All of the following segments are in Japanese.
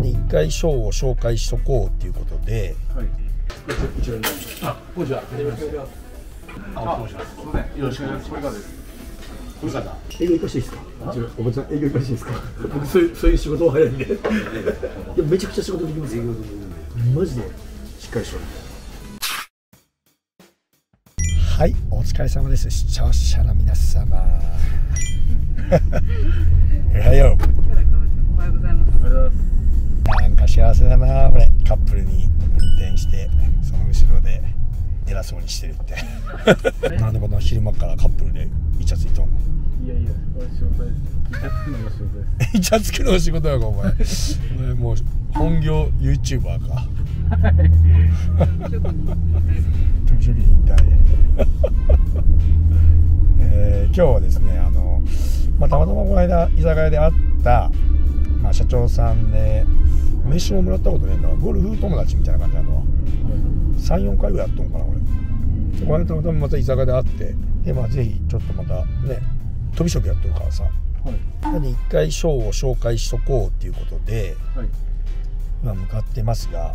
で一回ショーを紹介しとこうっていうことで、はい。こちらに。あ、こんにちは。はじめまして。あ、すみません。よろしくお願いします。これ。営業行かしていいですか？おばちゃん営業行かしていいですか？僕そういうそういう仕事は早いんでいやめちゃくちゃ仕事できますよマジでしっかりしろはいお疲れ様です視聴者の皆様 おはようおはようございます。ありがとうございます。なんか幸せだなこれカップルに運転してその後ろで偉そうにしてるって。なんでこんな昼間からカップルでイチャついとんの？いやいや、これ仕事です。イチャつくのが仕事です。イチャつくの仕事やかお前。もう本業 YouTuber か。時々引退。えー今日はですねあの、まあ、たまたまこの間居酒屋で会った、まあ、社長さんで飯ももらったことねえんだからゴルフ友達みたいな感じなの。34回ぐらいやっとんかな俺。でこの間たまたままた居酒屋で会ってでまあぜひちょっとまたね飛び職やっとるからさ。はい。なんで一回ショーを紹介しとこうっていうことではい。今向かってますが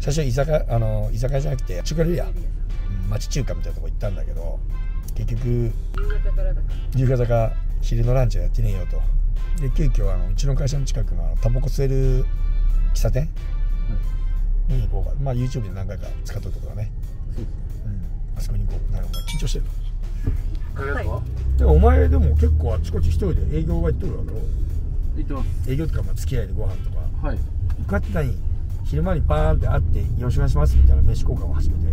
最初居酒屋あの居酒屋じゃなくて中華料理屋。うん町中華みたいなとこ行ったんだけど結局夕方から夕方か昼のランチはやってねえよと。で急遽あのうちの会社の近くのタバコ吸える喫茶店？に行こうか。まあ YouTube で何回か使ったところね、そうん、あそこに行こう。なるほど緊張してる。これでもお前でも結構あちこち一人で営業が行っとるわけろ行ってます。営業とかまあ付き合いでご飯とか。はい。こうやって何昼間にバーンって会って「よろしくお願いします」みたいな飯交換を始めて。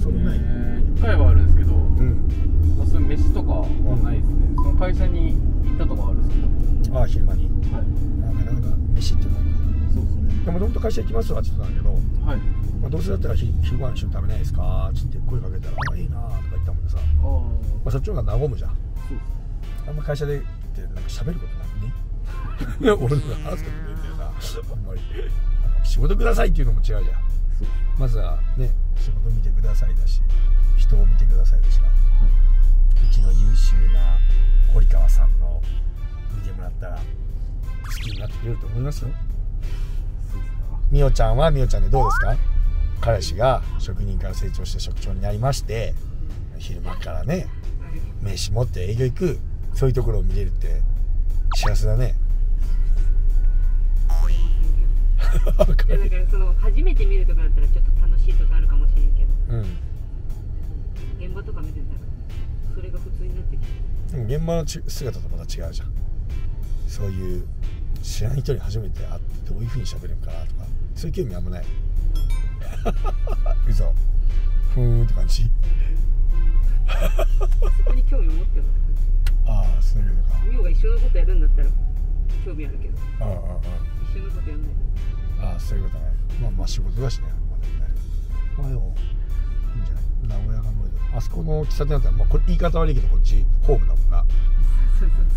それない、えー一回はあるんですけど、うん。まあそういう飯とかはないですね。その会社に行ったとこはあるんですけど。ああ昼間にもともと会社行きますわって言ってたんだけど、はい。まあ、どうせだったらひ昼ご飯一緒に食べないですかってって声かけたら「あいいな」とか言ったもんでさ、ああ。まあ、そっちの方が和むじゃん。あんま会社でってなんか喋ることないね 俺の話すことねえんだよなあんまり仕事くださいっていうのも違うじゃん。まずはね仕事見てくださいだし人を見てくださいだしなうちの優秀な堀川さんの見てもらったら好きになってくれると思いますよ。みおちゃんはみおちゃんでどうですか？彼氏が職人から成長して職長になりまして昼間からね名刺持って営業行くそういうところを見れるって幸せだね。だからその初めて見るとかだったらちょっと楽しいとかあるかもしれんけど、うん。現場とか見てたらそれが普通になってきて。でも現場のち姿とまた違うじゃん。そういう知らない人に初めて会ってどういうふうに喋るのかなとかそういう興味あんまない。嘘。ふーんって感じ。そこに興味を持ってるああそういうことか。が一緒のことやるんだったら興味あるけど、あああ一緒のことやんない。あああそういうことね。まあまあ仕事だしねまあでも。ねまあでもいいんじゃない？名古屋がノイドあそこの喫茶店だったら、まあ、これ言い方悪いけどこっちホームだもんな。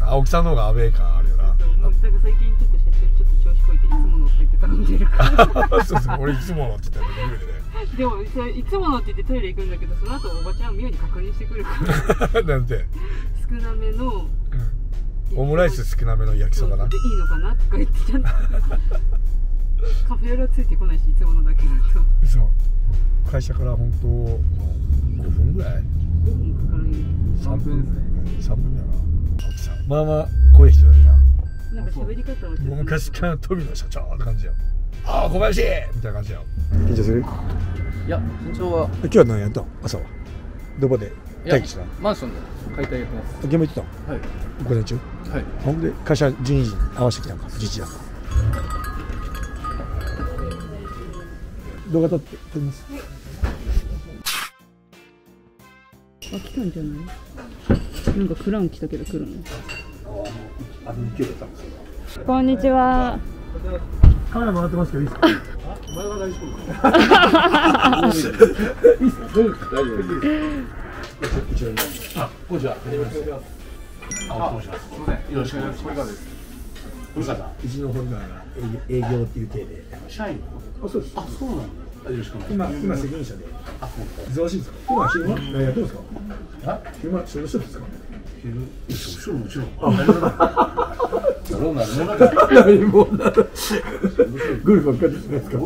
青木さんの方がアウェー感あるよなそうもうだから最近ちょっと社長ちょっと調子こいていつものって言って頼ん。でるから。そうそう俺いつものって言ったらルールででもそれいつものって言ってトイレ行くんだけどその後おばちゃんは妙に確認してくるから。なんて、少なめのうん、オムライス少なめの焼きそばな。でいいのかなとか言ってちゃんとカフェオレはついてこないしいつものだけだとそう会社から本当もう5分ぐらい？5分かからんよ3分ですね。うん3分だよなまあまあ怖い人だよななんか喋り方はちょっと。昔から富野社長って感じよああ小林！みたいな感じよ緊張する？いや、緊張は。今日は何やった？の朝は？どこで？待機した？のマンションで解体やってます。現場行ってたの？はい。午前中？はい。ほんで会社12時に合わせてきたのか？11時だ動画撮って撮りますあ来たんじゃない？なんかクラウン来たけど来るの？こんにちは。カメラ回ってますけどいいですか？前は大丈夫あ、こんにちは。はじめまして。あ、あ、す。みません。よろしくお願いします。これからです。うちの堀川が営業営業っていう体で。社員。あ、そうです。あ、そうなんだ。よろしくお願いし今、ます。今責任者で。あ、そう忙しいです。か。今昼間、です。か。あ、昼間仕事してるんです。か。もちろんもちろん。あ、そうなるものだ何もなゴルフばっかりじゃないですか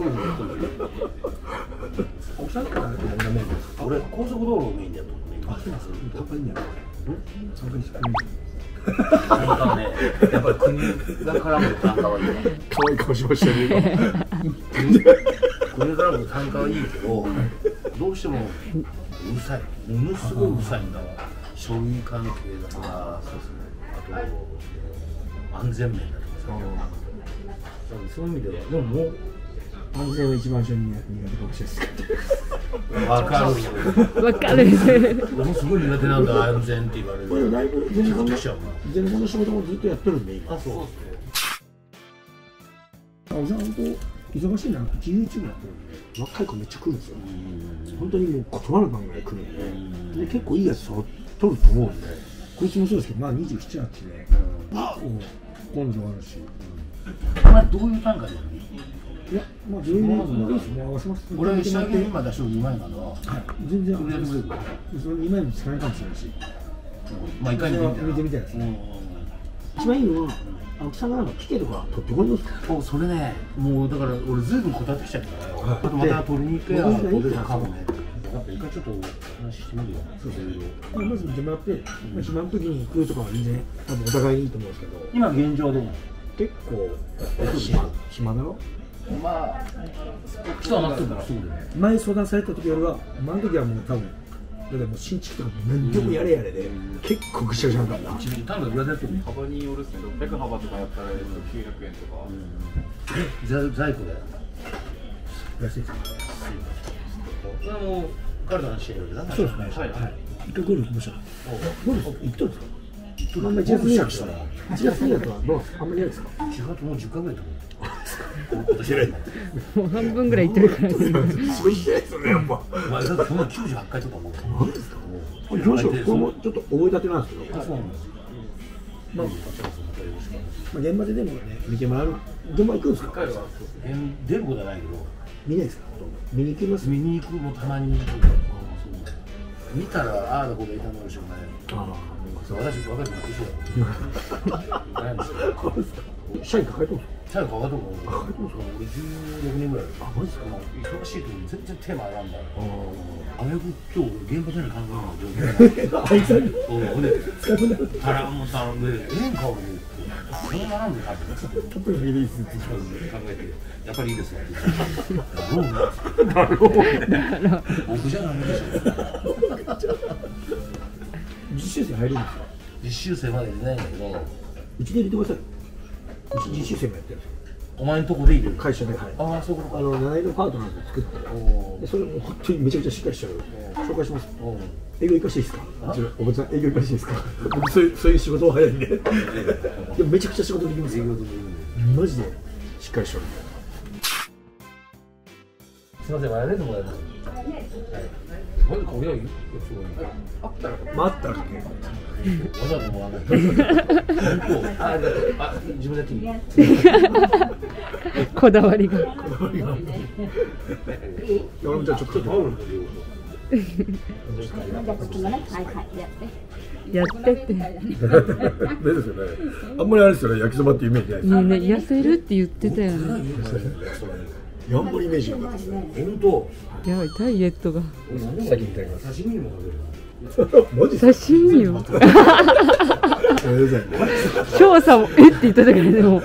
おしゃれかなって何がメインです俺高速道路をメインでやっとるねあそうなんですか参加いいんやろ参加にしてなんかねやっぱり国が絡む単価はいいわ可愛い顔しましたね国が絡む単価はいいけどどうしてもうるさいものすごいうるさいんだわ書類関係だとかあと安全面だとかさそういう意味では。でももう安全は一番初に苦手かもしれないです。分かるわかる。俺もすごい苦手なんだ安全って言われる。これだいぶゼネコンのしちゃうなゼネコンの仕事もずっとやってるんで今。あそう。あおじゃん本当忙しいな自由中もやってるんで若い子めっちゃ来るんですよ。本当にもう断る番ぐらい来るんでで結構いいやつ取ると思うんで。こいつもそうですけどまあ27、8であ根性あるし。お前どういう単価でやるの？いやまあ全然いいです。ね合わせます。俺下着今出しとる2万円なの？ははい。全然これる？その今にも使えないかもしれないし。まあいかに見てみたいですね。一番いいのは青木さんがなんかピケとか取ってこいんですかおそれね。もうだから俺ずいぶん断ってきちゃったから。あとまた取りに行けやなんか一回ちょっと話してみるよ。そうそうまず見てもらって、まあ、暇の時に来るとかは全然多分お互いいいと思うんですけど。今現状で。も結構。暇暇だろ？まあ来たなってるからそうだよね。前相談された時よりは、まあ、あの時はもう多分だってもう新築とか何でもやれやれで、結構ぐしゃぐしゃなん。だな単価裏でやってるの幅によるっすね600幅とかやったら900円とか、え在在庫で安いですかそれはもう彼と話してるわけだ。そうですね。はい。はい。一回ゴルフ行きましょうゴルフ行っとるんですかあんまり1月2月1月2月はどうですか？あんまり嫌ですか4月もう10回ぐらいと思う。もう半分ぐらいいってるから そういやですねやっぱお前だってそんな98回とか思う何ですかこれどうしよ。うこれもちょっと覚えたてなんですけどあそうなんですまあ、まあ、現場ででもね見てもらう現場行くんですか？出ることはないけど見ないですかほとんど。見に行きます？見に行くもたまに。見たらああだこうだ言いたくなるしかない。あそう私分かるの一緒だないんですよあ社員抱えとるんですか最後かかとも俺16年ぐらい。あマジですか忙しい時に全然テーマ選んだあやく今日現場での考えの状況。あいつはう。んほんで使うなタラもタラでええんか俺その並んで食べてちょっとだけでいいです考えてやっぱりいいですよどうなる僕じゃダメでしょ実習生入るんですか実習生までいないんだけどうちで入れてくださいうち実習生もやってるんですよお前んとこで入れる？会社ではい。ああそういうことか。あの七色パートナーズ作ってそれも本当にめちゃくちゃしっかりしてる。紹介します。お営業行かしていいですか？うちのおばちゃん営業行かしていいですか？僕そういうそういう仕事は早いんで。でもめちゃくちゃ仕事できますよマジで。しっかりしてるすみません、マヨネーズもらえます。なん。でこれはいいよ、す。ごい。あったら、ま ああったらかけわざともらわない。あ、自分でやっ。こだわりが俺もじゃあちょっとタオルで言うじゃあ次もね、はいはい、やって。ってってねねですよねあんまりあれですよね焼きそばってイメージないですえね痩せるって言ってたよねやんばりイメージが本当。やばいダイエットが先にいただきます刺身にも食べる。マジ刺身よかごめんなさもえって言ってたからでも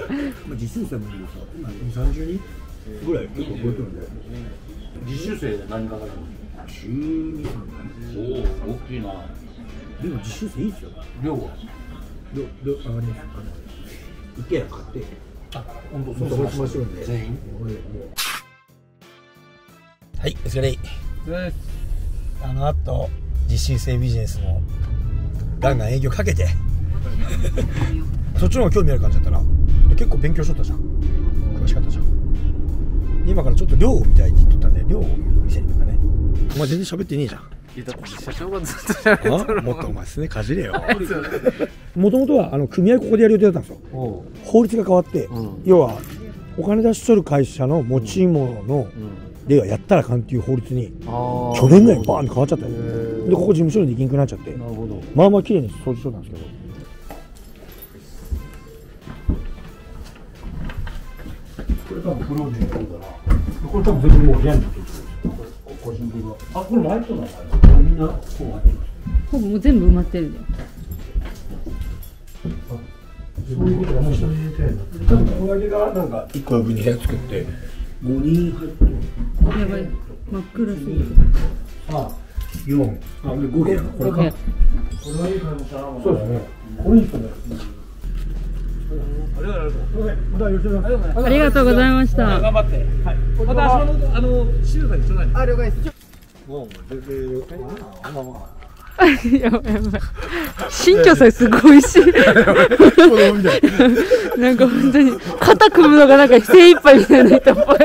まあ実践者もいるさ今2、30人ぐらい結構覚えてるんで。実習生で何かかる12、3の。おお、大きいな。でも実習生いいですよ。量は？どどあのねあの一軒家買って。あ、本当、そうそうしましょうんで。全員？はいお疲れ。あのあと実習生ビジネスのガンガン営業かけて。そっちの方が興味ある感じだったら結構勉強しとったじゃん。詳しかったじゃん。今からちょっと量を見たいって言っとったんで量を見せに行くんだね。お前全然喋ってねえじゃん。いやだって社長がずっと喋ってあ？もっとお前すねかじれよ。もともとはあの組合ここでやる予定だったんですよ。法律が変わって、要はお金出しとる会社の持ち物の、ではやったらあかんっていう法律に去年ぐらいにバーンと変わっちゃったんでここ事務所にできんくなっちゃって。まあまあ綺麗に掃除しとったんですけどブローでやるから。これ多分全部もう部屋になってる。個人的はあこれライトなのみんなこう入ってるほぼもう全部埋まってるじそういうことがもう一人入れて多分このだけがなんか一個上に部屋作って5人入ってるやばい真っ暗すぎるあ四。あで5部屋。これ5部屋。かそうですね。これいいっす。ねありがとうございます。またよろしくお願います。ありがとうございましたまた明日のあの静かにちょうだい。あ了解です。もう全然あまあまあ。やばいやばい新居さんすごいし。なんか本当に肩組むのがなんか精一杯みたいな人っぽい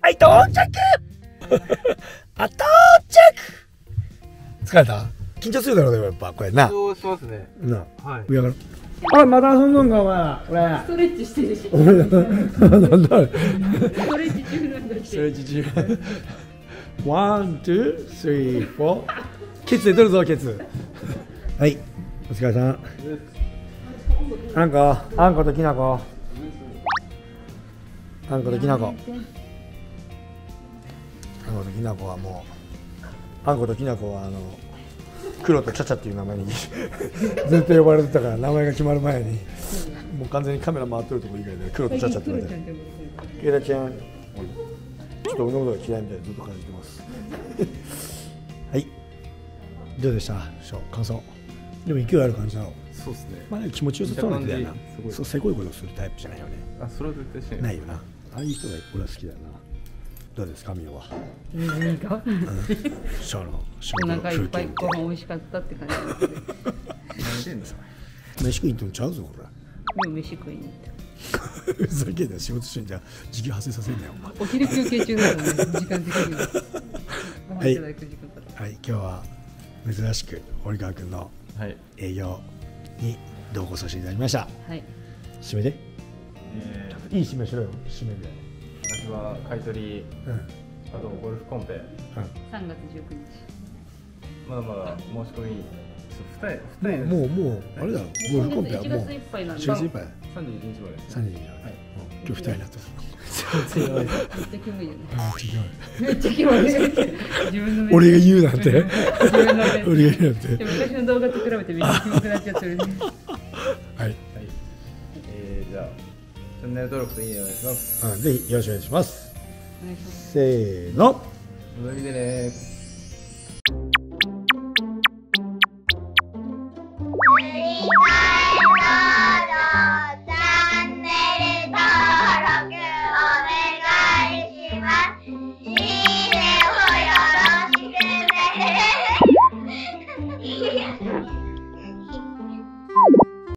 はい到着。あ到着。疲れた？緊張するだろうねやっぱこれな。そうしますねなはい上から。あまだ遊んどんかお前。俺。ストレッチしてるし なんだ。ストレッチ中なんだっストレッチ中。ワン、ツー、スリー、フォー。ケツで取るぞ、ケツ。はい、お疲れさん。あんこ、あんこときなこ。あんこときなこ。あんこときなこはもう。あんこときなこは、あの。黒とチャチャっていう名前に。ずっと呼ばれてたから名前が決まる前に。もう完全にカメラ回ってるとこ以外で黒とチャチャって言われてケイタちゃん、ちょっと俺のことが嫌いみたいでずっと感じてます。はい。どうでした？感想。でも勢いある感じなの。そうですね。まあ、ね、気持ちよさそうなんだよな。すごい。そうせこいことするタイプじゃないよね。あそれは絶対しない。ないよな。ああいう人が俺は好きだよなどうですかみおは？何かショーの仕お事の腹いっぱいご飯美味しかったって感じ。何でんの飯食いに行ってもちゃうぞこでも飯食いに行ったれふざけんなよ仕事してんじゃん時給発生させんなよお前。お昼休憩中だもんね時間的にご飯いはい今日は珍しく堀川君のはい。営業に同行させていただきました。はい。締めて。えいい締めしろよ締めでは買い取りうんうんあとゴルフコンペ。3月19日。まだまだ申し込み二重二重もうもうあれだゴルフコンペは1もう。月いっぱいなんで。4月いっぱい三十一日まで。3時に今日2人になった。めっちゃキモい。よねめっちゃキモい。自分の目俺が言うなんて。自分の目。俺が言うなんて。昔の動画と比べてめっちゃキモくなっちゃってる。ねャンネル登録といいねお願いします。うん、ぜひよろしくお願いします。せーの。戻りでね